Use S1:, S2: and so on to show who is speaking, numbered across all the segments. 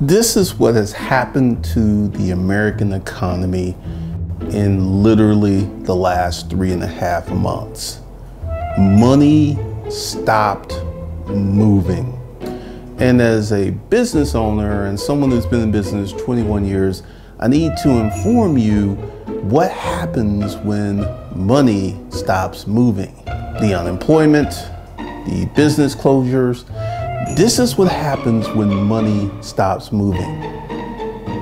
S1: This is what has happened to the American economy in literally the last three and a half months. Money stopped moving. And as a business owner and someone who's been in business 21 years, I need to inform you what happens when money stops moving. The unemployment, the business closures, this is what happens when money stops moving.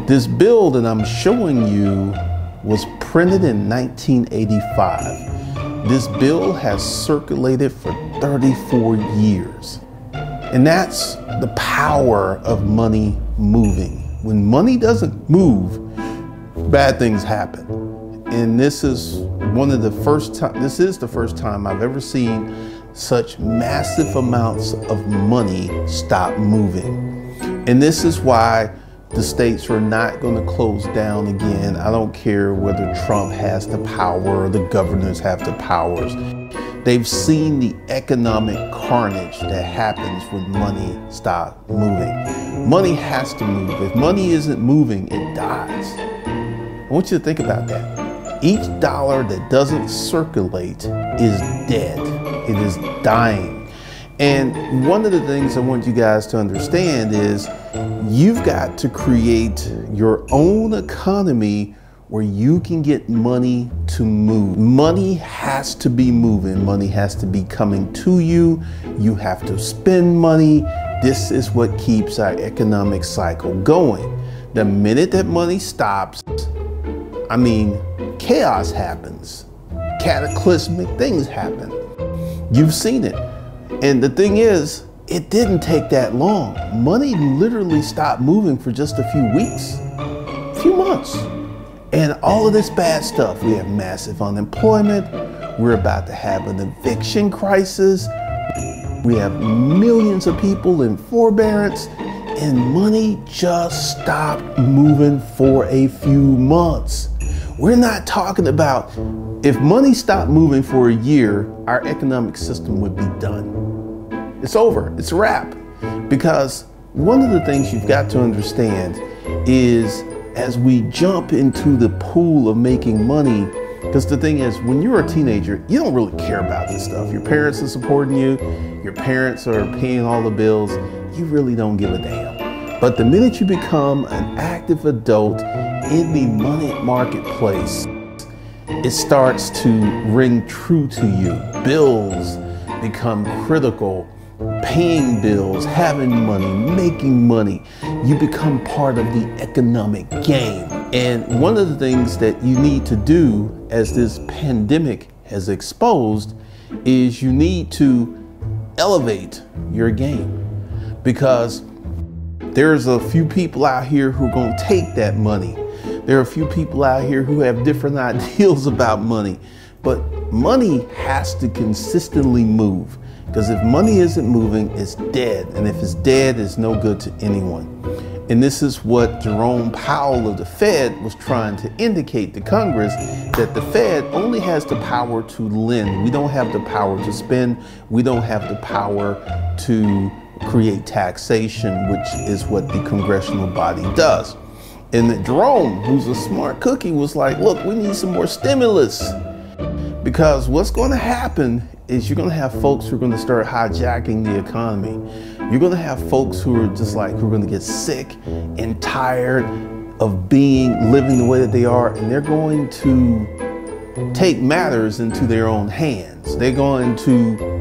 S1: This bill that I'm showing you was printed in 1985. This bill has circulated for 34 years. And that's the power of money moving. When money doesn't move, bad things happen. And this is one of the first time this is the first time I've ever seen such massive amounts of money stop moving. And this is why the states are not going to close down again. I don't care whether Trump has the power or the governors have the powers. They've seen the economic carnage that happens when money stops moving. Money has to move. If money isn't moving, it dies. I want you to think about that. Each dollar that doesn't circulate is dead. It is dying. And one of the things I want you guys to understand is you've got to create your own economy where you can get money to move. Money has to be moving, money has to be coming to you. You have to spend money. This is what keeps our economic cycle going. The minute that money stops, I mean, chaos happens, cataclysmic things happen. You've seen it. And the thing is, it didn't take that long. Money literally stopped moving for just a few weeks, a few months. And all of this bad stuff. We have massive unemployment. We're about to have an eviction crisis. We have millions of people in forbearance, and money just stopped moving for a few months. We're not talking about if money stopped moving for a year, our economic system would be done. It's over, it's a wrap. Because one of the things you've got to understand is as we jump into the pool of making money, because the thing is, when you're a teenager, you don't really care about this stuff. Your parents are supporting you, your parents are paying all the bills, you really don't give a damn. But the minute you become an active adult in the money marketplace, it starts to ring true to you. Bills become critical. Paying bills, having money, making money, you become part of the economic game. And one of the things that you need to do as this pandemic has exposed is you need to elevate your game because there's a few people out here who are going to take that money there are a few people out here who have different ideals about money, but money has to consistently move because if money isn't moving, it's dead. And if it's dead, it's no good to anyone. And this is what Jerome Powell of the Fed was trying to indicate to Congress that the Fed only has the power to lend. We don't have the power to spend. We don't have the power to create taxation, which is what the congressional body does. And that Jerome, who's a smart cookie, was like, look, we need some more stimulus. Because what's going to happen is you're going to have folks who are going to start hijacking the economy. You're going to have folks who are just like, who are going to get sick and tired of being, living the way that they are, and they're going to take matters into their own hands. They're going to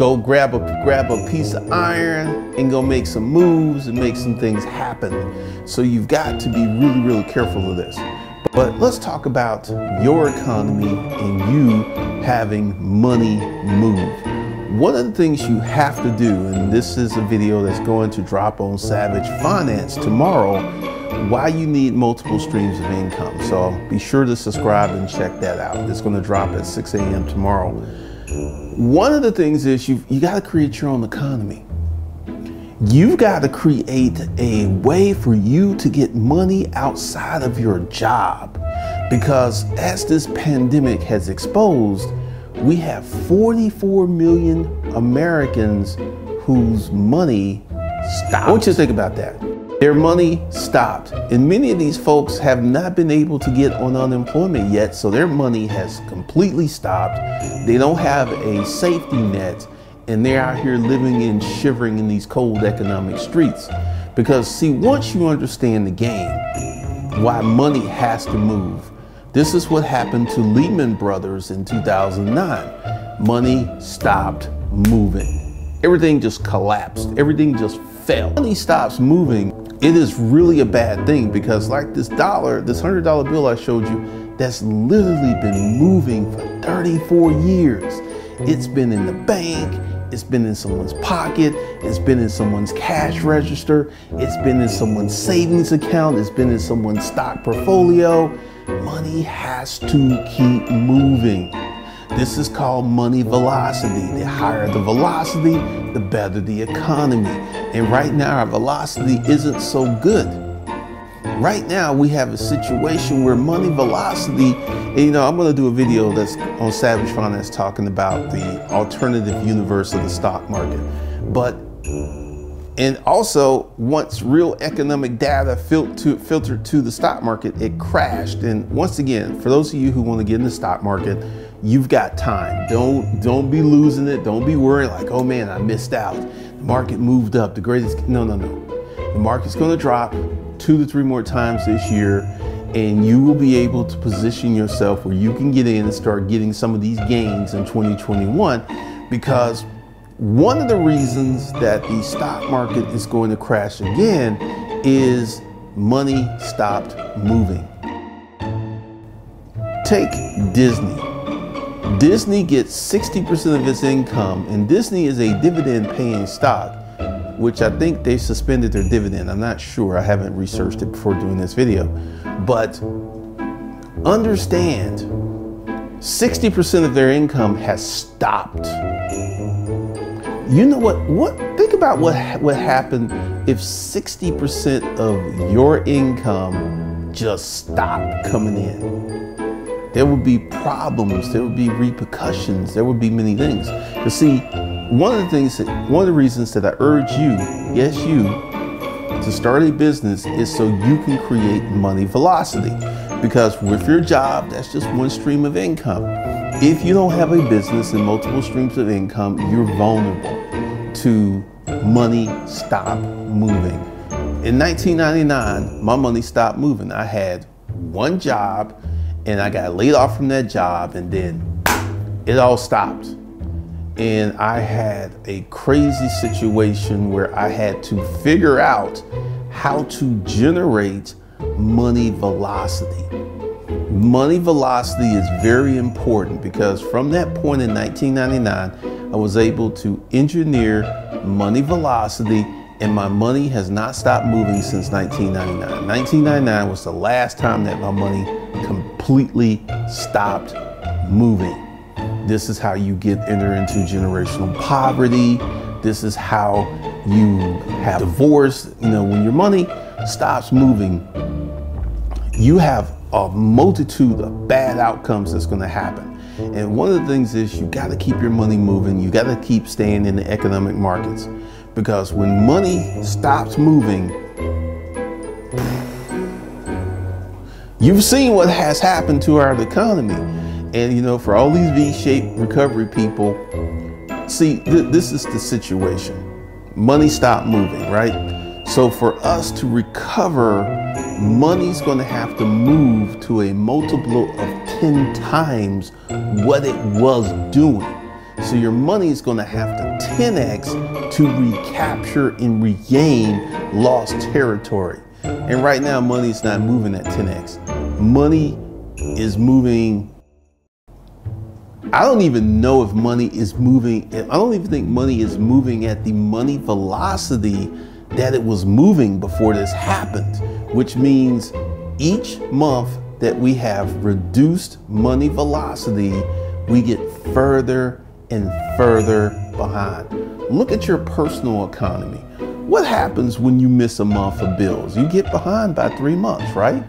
S1: go grab a grab a piece of iron and go make some moves and make some things happen. So you've got to be really, really careful of this. But let's talk about your economy and you having money move. One of the things you have to do, and this is a video that's going to drop on Savage Finance tomorrow, why you need multiple streams of income. So be sure to subscribe and check that out. It's going to drop at 6 a.m. tomorrow. One of the things is you you got to create your own economy. You've got to create a way for you to get money outside of your job. Because as this pandemic has exposed, we have 44 million Americans whose money stopped. I want you to think about that. Their money stopped. And many of these folks have not been able to get on unemployment yet, so their money has completely stopped. They don't have a safety net, and they're out here living and shivering in these cold economic streets. Because, see, once you understand the game, why money has to move, this is what happened to Lehman Brothers in 2009. Money stopped moving. Everything just collapsed. Everything just fell. Money stops moving. It is really a bad thing because like this dollar, this $100 bill I showed you, that's literally been moving for 34 years. It's been in the bank, it's been in someone's pocket. It's been in someone's cash register. It's been in someone's savings account. It's been in someone's stock portfolio. Money has to keep moving. This is called money velocity. The higher the velocity, the better the economy. And right now, our velocity isn't so good. Right now, we have a situation where money velocity, and, you know, I'm going to do a video that's on Savage Finance talking about the alternative universe of the stock market. But and also, once real economic data filtered to the stock market, it crashed. And once again, for those of you who want to get in the stock market, you've got time. Don't don't be losing it. Don't be worried like, oh man, I missed out. The market moved up. The greatest. No, no, no. The market's going to drop two to three more times this year, and you will be able to position yourself where you can get in and start getting some of these gains in 2021 because one of the reasons that the stock market is going to crash again is money stopped moving. Take Disney. Disney gets 60% of its income, and Disney is a dividend paying stock, which I think they suspended their dividend. I'm not sure. I haven't researched it before doing this video. But understand 60% of their income has stopped you know what? What? Think about what what happened if 60% of your income just stopped coming in. There would be problems. There would be repercussions. There would be many things. You see, one of the things that one of the reasons that I urge you, yes, you, to start a business is so you can create money velocity. Because with your job, that's just one stream of income. If you don't have a business and multiple streams of income, you're vulnerable to money stop moving. In 1999, my money stopped moving. I had one job and I got laid off from that job and then it all stopped. And I had a crazy situation where I had to figure out how to generate money velocity. Money velocity is very important because from that point in 1999, I was able to engineer money velocity and my money has not stopped moving since 1999. 1999 was the last time that my money completely stopped moving. This is how you get enter into generational poverty. This is how you have divorce. You know, when your money stops moving, you have a multitude of bad outcomes that's going to happen. And one of the things is you got to keep your money moving. You got to keep staying in the economic markets because when money stops moving, you've seen what has happened to our economy. And you know, for all these V-shaped recovery people, see, th this is the situation. Money stopped moving, right? So for us to recover, money's going to have to move to a multiple of 10 times what it was doing. So your money is going to have to 10x to recapture and regain lost territory. And right now, money is not moving at 10x. Money is moving. I don't even know if money is moving. I don't even think money is moving at the money velocity that it was moving before this happened, which means each month that we have reduced money velocity, we get further and further behind. Look at your personal economy. What happens when you miss a month of bills? You get behind by three months, right?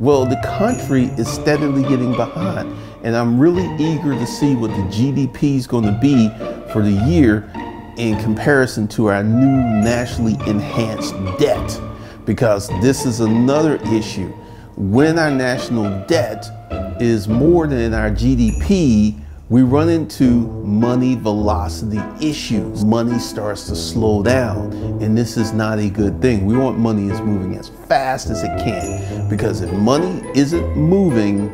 S1: Well, the country is steadily getting behind, and I'm really eager to see what the GDP is going to be for the year in comparison to our new nationally enhanced debt. Because this is another issue. When our national debt is more than our GDP, we run into money velocity issues. Money starts to slow down, and this is not a good thing. We want money is moving as fast as it can because if money isn't moving,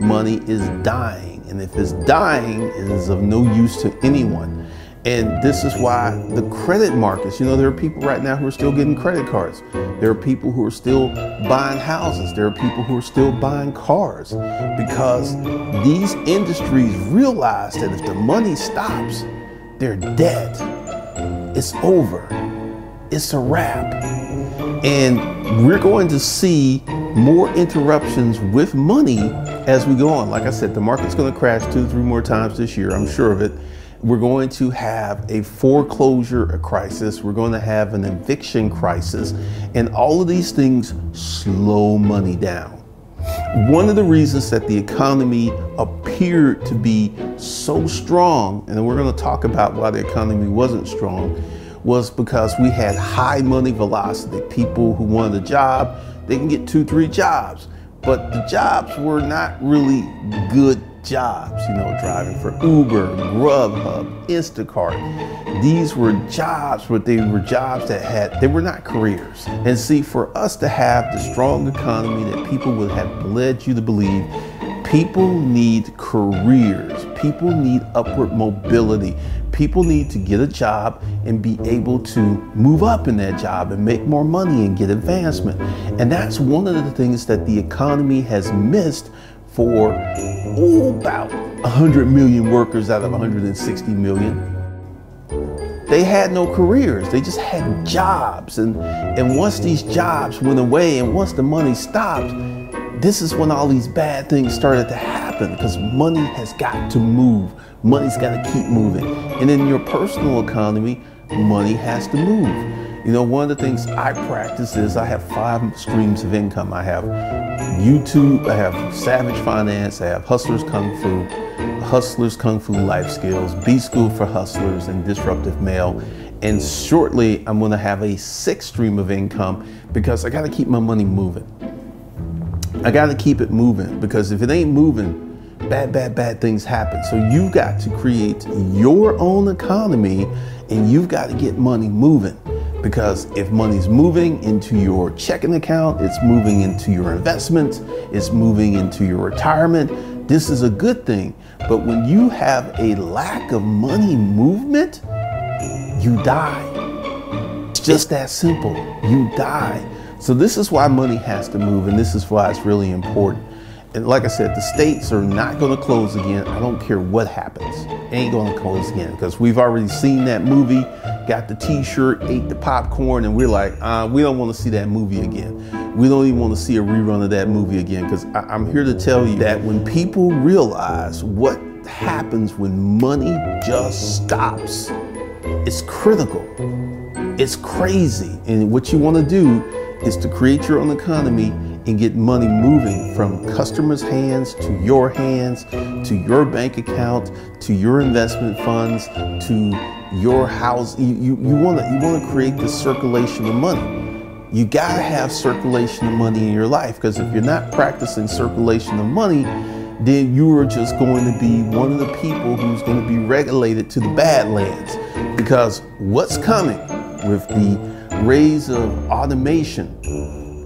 S1: money is dying. And if it's dying, it is of no use to anyone. And this is why the credit markets, you know, there are people right now who are still getting credit cards. There are people who are still buying houses. There are people who are still buying cars because these industries realize that if the money stops, they're dead. It's over. It's a wrap. And we're going to see more interruptions with money as we go on. Like I said, the market's going to crash two, three more times this year. I'm sure of it. We're going to have a foreclosure crisis. We're going to have an eviction crisis. And all of these things slow money down. One of the reasons that the economy appeared to be so strong, and we're going to talk about why the economy wasn't strong, was because we had high money velocity. People who wanted a job, they can get two, three jobs. But the jobs were not really good jobs, you know, driving for Uber, Grubhub, Instacart. These were jobs, but they were jobs that had, they were not careers. And see, for us to have the strong economy that people would have led you to believe, people need careers. People need upward mobility. People need to get a job and be able to move up in that job and make more money and get advancement. And that's one of the things that the economy has missed for oh, about 100 million workers out of 160 million. They had no careers. They just had jobs. And, and once these jobs went away and once the money stopped, this is when all these bad things started to happen because money has got to move. Money's got to keep moving. And in your personal economy, money has to move. You know, one of the things I practice is I have five streams of income. I have YouTube, I have Savage Finance, I have Hustlers Kung Fu, Hustlers Kung Fu Life Skills, B School for Hustlers, and Disruptive Mail. And shortly, I'm going to have a sixth stream of income because I got to keep my money moving. I got to keep it moving because if it ain't moving, bad, bad, bad things happen. So you've got to create your own economy and you've got to get money moving. Because if money's moving into your checking account, it's moving into your investments, it's moving into your retirement, this is a good thing. But when you have a lack of money movement, you die. It's just that simple. You die. So this is why money has to move, and this is why it's really important. And like I said, the states are not going to close again. I don't care what happens. ain't going to close again because we've already seen that movie, got the t-shirt, ate the popcorn, and we're like, uh, we don't want to see that movie again. We don't even want to see a rerun of that movie again because I'm here to tell you that when people realize what happens when money just stops, it's critical. It's crazy. And what you want to do is to create your own economy and get money moving from customers' hands to your hands, to your bank account, to your investment funds, to your house. You, you, you want to you wanna create the circulation of money. You got to have circulation of money in your life because if you're not practicing circulation of money, then you are just going to be one of the people who's going to be regulated to the badlands. Because what's coming with the raise of automation,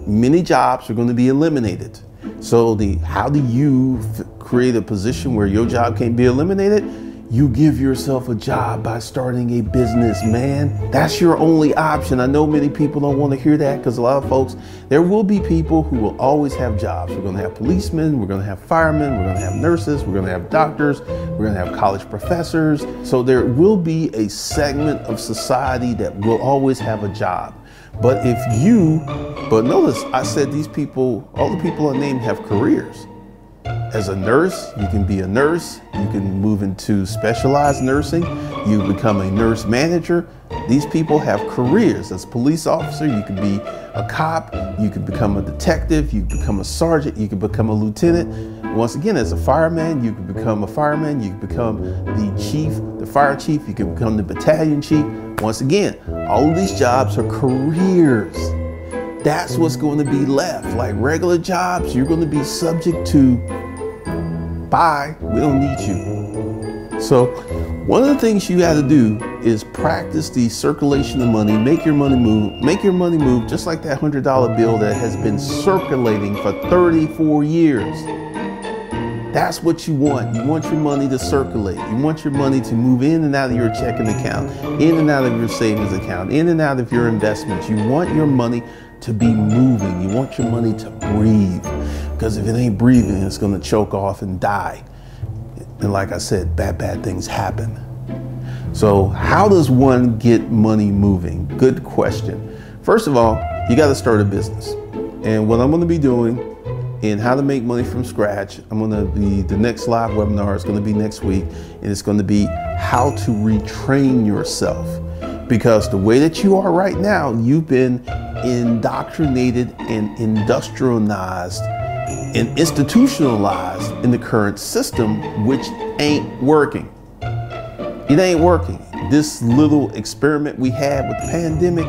S1: many jobs are going to be eliminated. So the how do you create a position where your job can't be eliminated? You give yourself a job by starting a business, man. That's your only option. I know many people don't want to hear that because a lot of folks, there will be people who will always have jobs. We're going to have policemen, we're going to have firemen, we're going to have nurses, we're going to have doctors, we're going to have college professors. So there will be a segment of society that will always have a job. But if you, but notice I said these people, all the people I named have careers. As a nurse, you can be a nurse, you can move into specialized nursing, you become a nurse manager. These people have careers. As a police officer, you can be a cop, you can become a detective, you become a sergeant, you can become a lieutenant. Once again, as a fireman, you can become a fireman, you can become the chief, the fire chief, you can become the battalion chief. Once again, all of these jobs are careers. That's what's going to be left. Like regular jobs, you're going to be subject to, bye, we don't need you. So, one of the things you got to do is practice the circulation of money, make your money move, make your money move just like that $100 bill that has been circulating for 34 years. That's what you want. You want your money to circulate. You want your money to move in and out of your checking account, in and out of your savings account, in and out of your investments. You want your money to be moving. You want your money to breathe. Because if it ain't breathing, it's going to choke off and die. And like I said, bad, bad things happen. So, how does one get money moving? Good question. First of all, you got to start a business. And what I'm going to be doing in how to make money from scratch. I'm to be, the next live webinar is to be next week, and it's to be how to retrain yourself. Because the way that you are right now, you've been indoctrinated and industrialized and institutionalized in the current system, which ain't working. It ain't working. This little experiment we had with the pandemic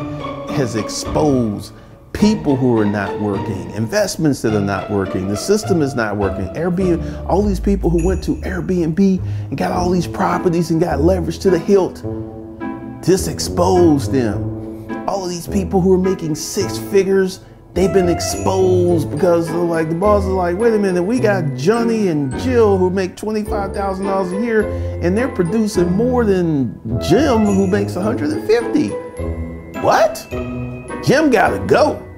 S1: has exposed people who are not working, investments that are not working, the system is not working. Airbnb, all these people who went to Airbnb and got all these properties and got leverage to the hilt, this exposed them. All of these people who are making six figures, they've been exposed because like the boss is like, wait a minute, we got Johnny and Jill who make $25,000 a year and they're producing more than Jim who makes 150. What? Jim gotta go.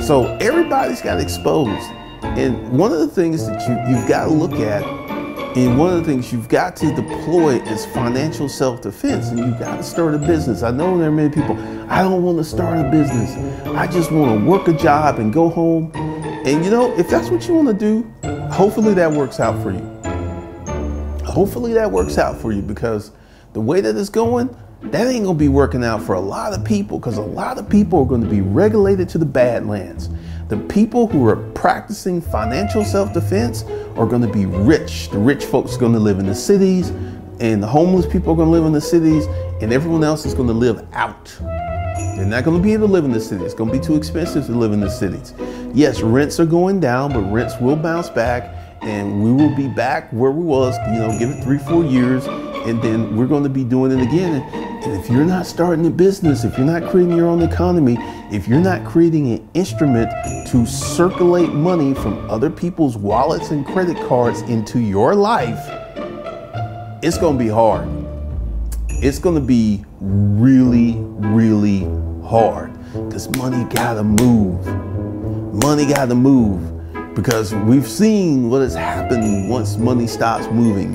S1: So everybody's got exposed. And one of the things that you, you've got to look at, and one of the things you've got to deploy is financial self-defense. And you've got to start a business. I know there are many people, I don't want to start a business. I just want to work a job and go home. And you know, if that's what you want to do, hopefully that works out for you. Hopefully that works out for you because the way that it's going, that ain't gonna be working out for a lot of people because a lot of people are going to be regulated to the badlands. The people who are practicing financial self-defense are going to be rich. The rich folks are going to live in the cities, and the homeless people are going to live in the cities, and everyone else is going to live out. They're not to be able to live in the cities. It's going to be too expensive to live in the cities. Yes, rents are going down, but rents will bounce back, and we will be back where we was. You know, give it three, four years, and then we're going to be doing it again. And if you're not starting a business, if you're not creating your own economy, if you're not creating an instrument to circulate money from other people's wallets and credit cards into your life, it's going to be hard. It's going to be really, really hard because money got to move. Money got to move because we've seen what has happened once money stops moving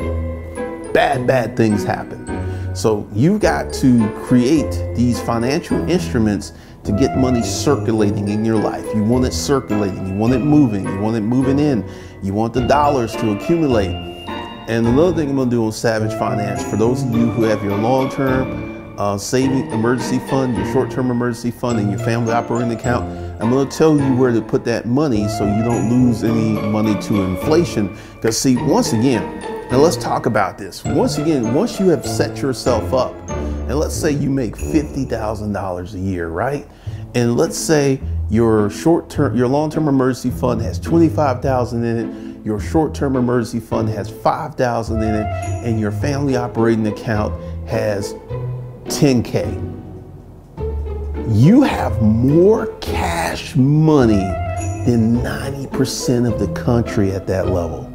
S1: bad, bad things happen. So you've got to create these financial instruments to get money circulating in your life. You want it circulating, you want it moving, you want it moving in, you want the dollars to accumulate. And another thing I'm gonna do on Savage Finance, for those of you who have your long-term uh, saving emergency fund, your short-term emergency fund, and your family operating account, I'm gonna tell you where to put that money so you don't lose any money to inflation. Because see, once again, now let's talk about this. Once again, once you have set yourself up, and let's say you make $50,000 a year, right? And let's say your short-term, your long-term emergency fund has 25,000 in it, your short-term emergency fund has 5,000 in it, and your family operating account has 10K. You have more cash money than 90% of the country at that level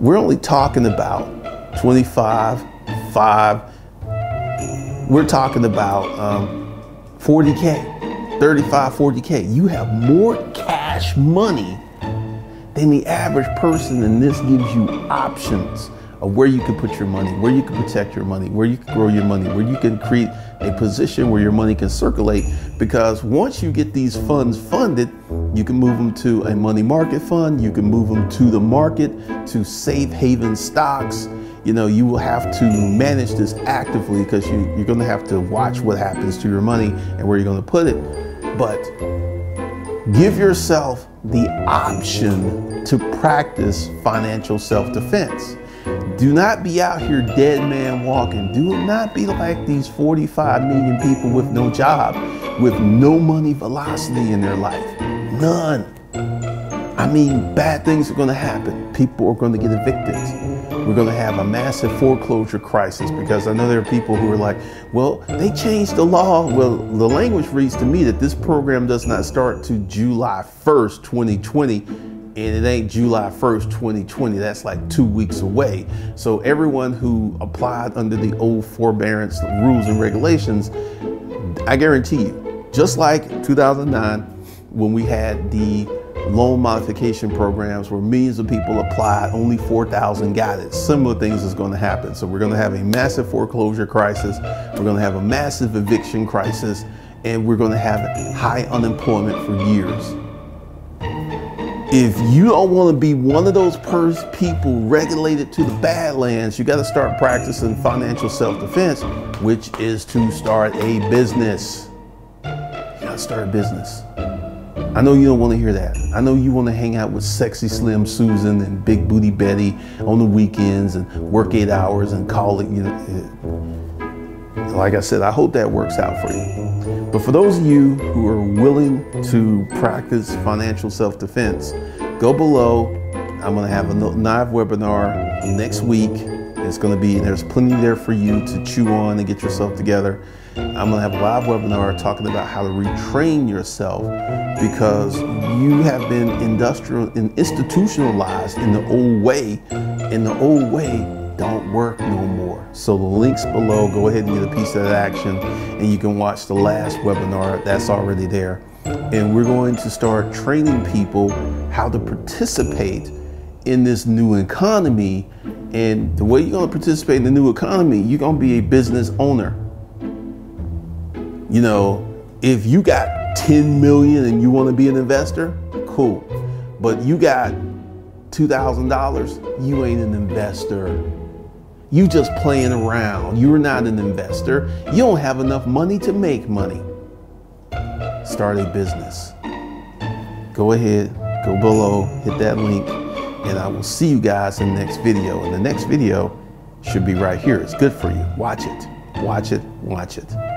S1: we're only talking about 25, 5. We're talking about um, 40K, 35, 40K. You have more cash money than the average person, and this gives you options of where you can put your money, where you can protect your money, where you can grow your money, where you can create a position where your money can circulate. Because once you get these funds funded, you can move them to a money market fund, you can move them to the market, to safe haven stocks. You know, you will have to manage this actively because you, you're going to have to watch what happens to your money and where you're going to put it. But give yourself the option to practice financial self defense. Do not be out here dead man walking. Do not be like these 45 million people with no job, with no money velocity in their life. None. I mean, bad things are going to happen. People are going to get evicted. We're going to have a massive foreclosure crisis because I know there are people who are like, well, they changed the law. Well, the language reads to me that this program does not start to July 1st, 2020 and it ain't July 1st, 2020. That's like two weeks away. So everyone who applied under the old forbearance rules and regulations, I guarantee you, just like 2009 when we had the loan modification programs where millions of people applied, only 4,000 got it. Similar things is going to happen. So we're going to have a massive foreclosure crisis. We're going to have a massive eviction crisis, and we're going to have high unemployment for years. If you don't want to be one of those people regulated to the Badlands, you got to start practicing financial self-defense, which is to start a business. You got to start a business. I know you don't want to hear that. I know you want to hang out with sexy Slim Susan and Big Booty Betty on the weekends and work eight hours and call it, you know. Eh. Like I said, I hope that works out for you. But for those of you who are willing to practice financial self-defense, go below. I'm going to have a live webinar next week. It's going to be, there's plenty there for you to chew on and get yourself together. I'm going to have a live webinar talking about how to retrain yourself because you have been industrial and institutionalized in the old way. In the old way don't work no more. So the links below, go ahead and get a piece of that action and you can watch the last webinar that's already there. And we're going to start training people how to participate in this new economy. And the way you're going to participate in the new economy, you're going to be a business owner you know, if you got 10 million and you want to be an investor, cool. But you got $2,000, you ain't an investor. You just playing around. You're not an investor. You don't have enough money to make money. Start a business. Go ahead, go below, hit that link, and I will see you guys in the next video. And the next video should be right here. It's good for you. Watch it. Watch it. Watch it.